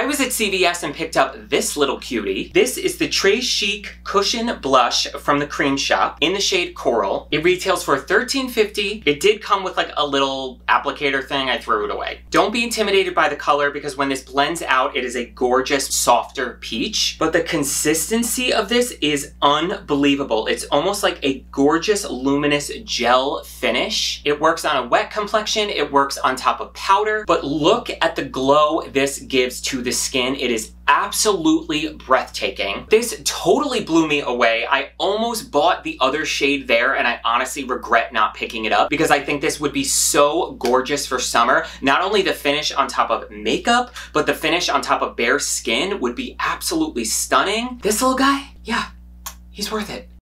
I was at CVS and picked up this little cutie. This is the Très Chic Cushion Blush from the Crème Shop in the shade Coral. It retails for $13.50. It did come with like a little applicator thing. I threw it away. Don't be intimidated by the color because when this blends out, it is a gorgeous, softer peach. But the consistency of this is unbelievable. It's almost like a gorgeous, luminous gel finish. It works on a wet complexion. It works on top of powder. But look at the glow this gives to the skin. It is absolutely breathtaking. This totally blew me away. I almost bought the other shade there and I honestly regret not picking it up because I think this would be so gorgeous for summer. Not only the finish on top of makeup, but the finish on top of bare skin would be absolutely stunning. This little guy, yeah, he's worth it.